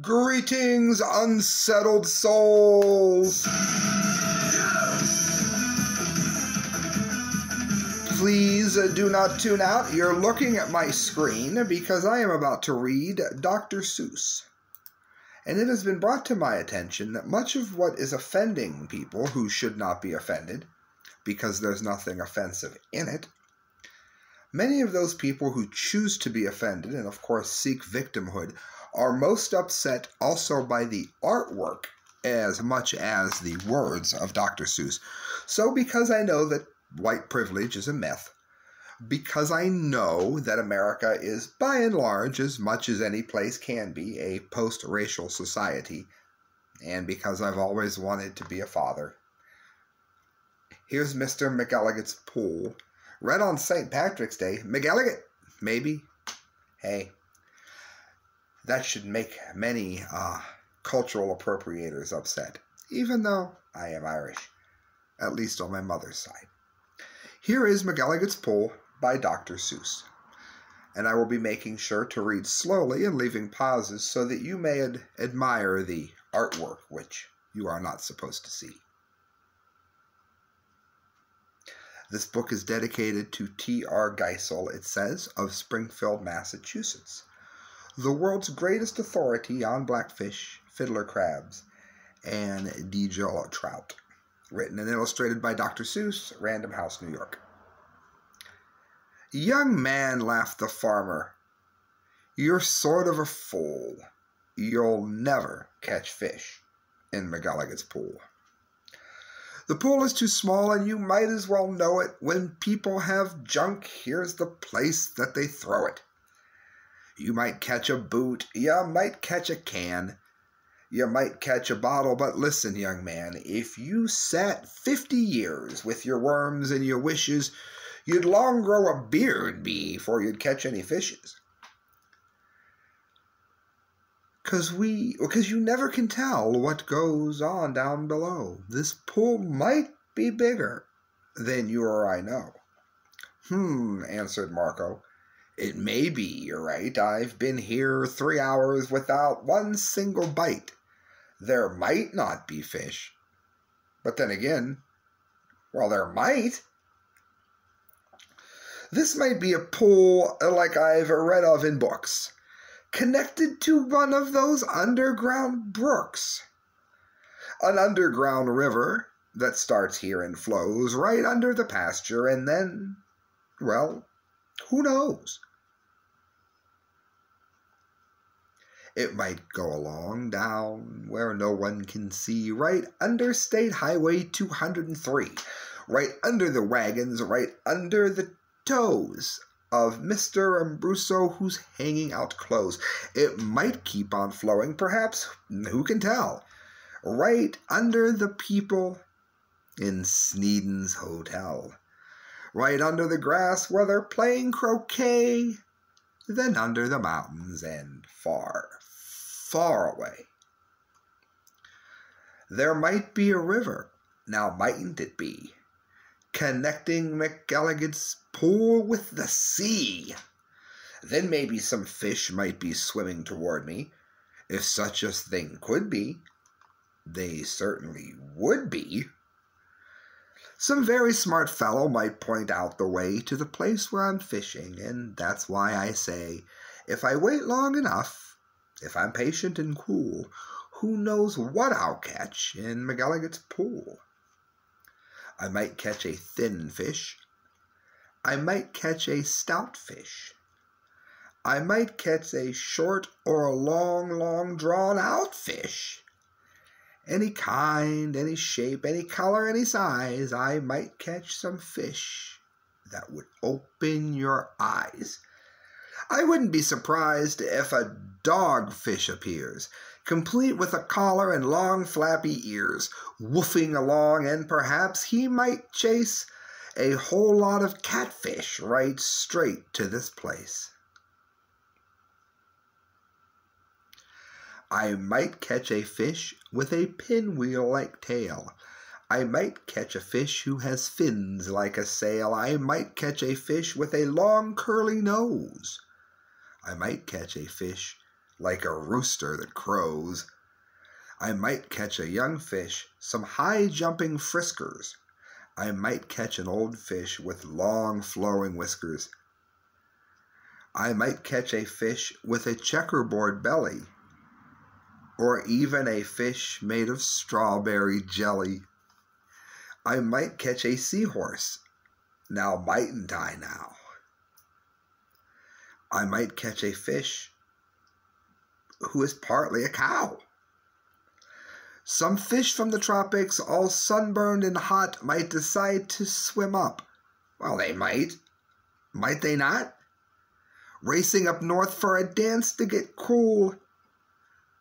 Greetings, unsettled souls! Please do not tune out. You're looking at my screen because I am about to read Dr. Seuss. And it has been brought to my attention that much of what is offending people who should not be offended, because there's nothing offensive in it, many of those people who choose to be offended and, of course, seek victimhood are most upset also by the artwork as much as the words of Dr. Seuss. So, because I know that white privilege is a myth, because I know that America is, by and large, as much as any place can be, a post racial society, and because I've always wanted to be a father. Here's Mr. McElligot's pool, read on St. Patrick's Day. McElligott, maybe. Hey, that should make many uh, cultural appropriators upset, even though I am Irish, at least on my mother's side. Here is McElligot's Pool by Dr. Seuss, and I will be making sure to read slowly and leaving pauses so that you may ad- admire the artwork which you are not supposed to see. This book is dedicated to T.R. Geisel, it says, of Springfield, Massachusetts the world's greatest authority on blackfish, fiddler crabs, and Deegel trout. Written and illustrated by Dr. Seuss, Random House, New York. Young man, laughed the farmer, you're sort of a fool. You'll never catch fish in McElligot's pool. The pool is too small, and you might as well know it. When people have junk, here's the place that they throw it. You might catch a boot, you might catch a can, you might catch a bottle, but listen, young man, if you sat fifty years with your worms and your wishes, you'd long grow a beard before you'd catch any fishes. Cause we, cause you never can tell what goes on down below. This pool might be bigger than you or I know. Hmm, answered Marco. It may be, you're right. I've been here three hours without one single bite. There might not be fish. But then again, well, there might. This might be a pool like I've read of in books, connected to one of those underground brooks. An underground river that starts here and flows right under the pasture, and then, well, who knows? It might go along down where no one can see, right under State Highway 203, right under the wagons, right under the toes of Mr. Abruzzo who's hanging out clothes. It might keep on flowing, perhaps, who can tell? Right under the people in Sneeden's Hotel. Right under the grass where they're playing croquet, then under the mountains and far, far away. There might be a river, now mightn't it be, connecting McElligot's pool with the sea? Then maybe some fish might be swimming toward me, if such a thing could be. They certainly would be. Some very smart fellow might point out the way to the place where I'm fishing, and that's why I say, if I wait long enough, if I'm patient and cool, who knows what I'll catch in McElligot's pool? I might catch a thin fish. I might catch a stout fish. I might catch a short or a long, long drawn out fish. Any kind, any shape, any color, any size, I might catch some fish that would open your eyes. I wouldn't be surprised if a dogfish appears, complete with a collar and long flappy ears, woofing along, and perhaps he might chase a whole lot of catfish right straight to this place. I might catch a fish with a pinwheel like tail. I might catch a fish who has fins like a sail. I might catch a fish with a long curly nose. I might catch a fish like a rooster that crows. I might catch a young fish, some high jumping friskers. I might catch an old fish with long flowing whiskers. I might catch a fish with a checkerboard belly, or even a fish made of strawberry jelly. I might catch a seahorse. Now mightn't I now? I might catch a fish who is partly a cow. Some fish from the tropics, all sunburned and hot, might decide to swim up. Well, they might. Might they not? Racing up north for a dance to get cool.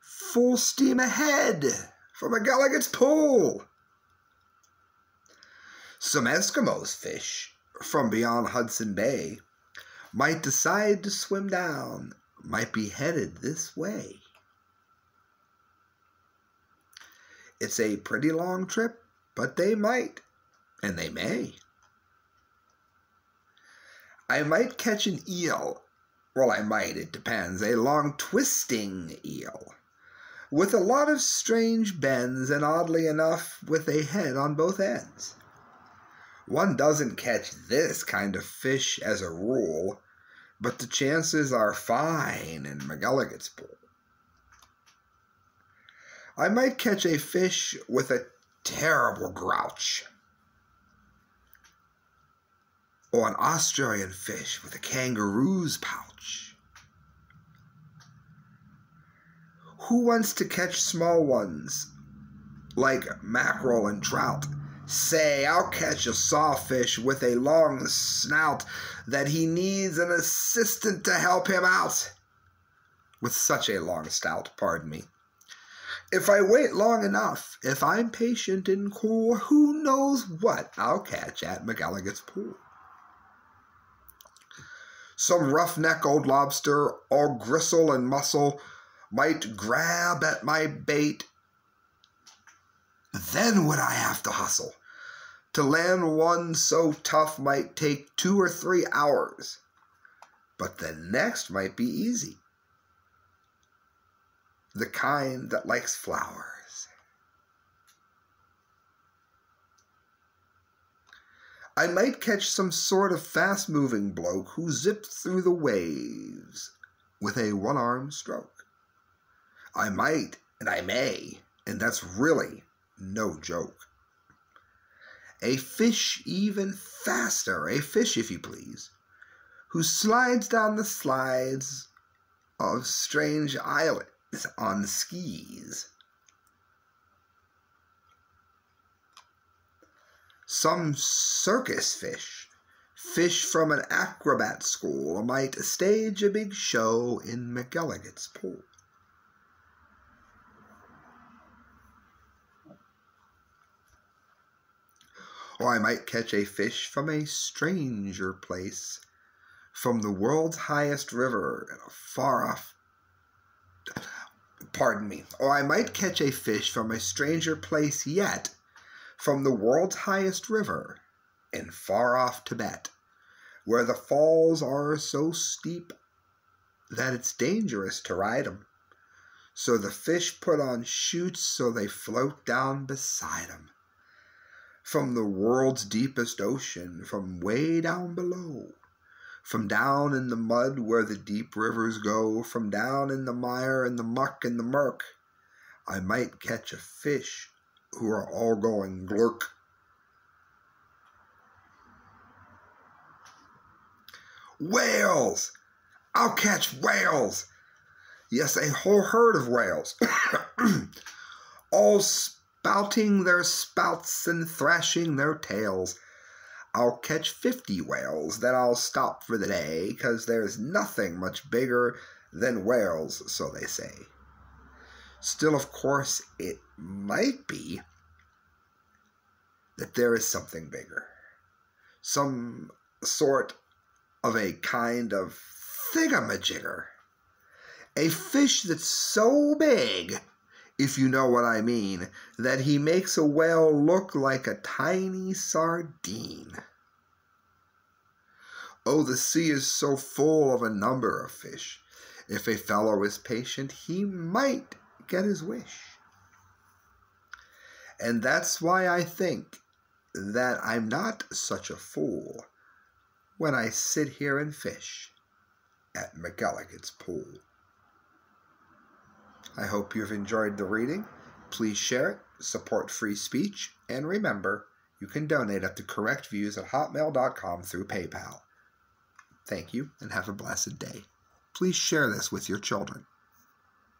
Full steam ahead for McElligot's pool. Some Eskimos fish from beyond Hudson Bay might decide to swim down, might be headed this way. It's a pretty long trip, but they might, and they may. I might catch an eel. Well, I might, it depends. A long twisting eel. With a lot of strange bends, and oddly enough, with a head on both ends. One doesn't catch this kind of fish as a rule, but the chances are fine in McElligot's pool. I might catch a fish with a terrible grouch. Or an Australian fish with a kangaroo's pouch. Who wants to catch small ones like mackerel and trout? Say, I'll catch a sawfish with a long snout that he needs an assistant to help him out. With such a long snout, pardon me. If I wait long enough, if I'm patient and cool, who knows what I'll catch at McElligot's pool. Some roughneck old lobster, all gristle and muscle, might grab at my bait. Then would I have to hustle. To land one so tough might take two or three hours, but the next might be easy the kind that likes flowers. I might catch some sort of fast moving bloke who zipped through the waves with a one arm stroke. I might, and I may, and that's really no joke. A fish even faster, a fish, if you please, who slides down the slides of strange islands on skis. Some circus fish, fish from an acrobat school, might stage a big show in McElligot's pool. Or I might catch a fish from a stranger place, from the world's highest river in a far off pardon me, or I might catch a fish from a stranger place yet, from the world's highest river, in far off Tibet, where the falls are so steep that it's dangerous to ride 'em. So the fish put on chutes so they float down beside 'em. From the world's deepest ocean, from way down below, from down in the mud where the deep rivers go, from down in the mire and the muck and the murk, I might catch a fish who are all going glurk. Whales! I'll catch whales! Yes, a whole herd of whales, all spouting their spouts and thrashing their tails I'll catch 50 whales, then I'll stop for the day, 'cause there's nothing much bigger than whales, so they say. Still, of course, it might be that there is something bigger. Some sort of a kind of thingamajigger. A fish that's so big if you know what I mean, that he makes a whale look like a tiny sardine. Oh, the sea is so full of a number of fish. If a fellow is patient, he might get his wish. And that's why I think that I'm not such a fool when I sit here and fish at McElligot's pool. I hope you've enjoyed the reading. Please share it, support free speech, and remember, you can donate at up to correctviews at hotmail.com through PayPal. Thank you and have a blessed day. Please share this with your children.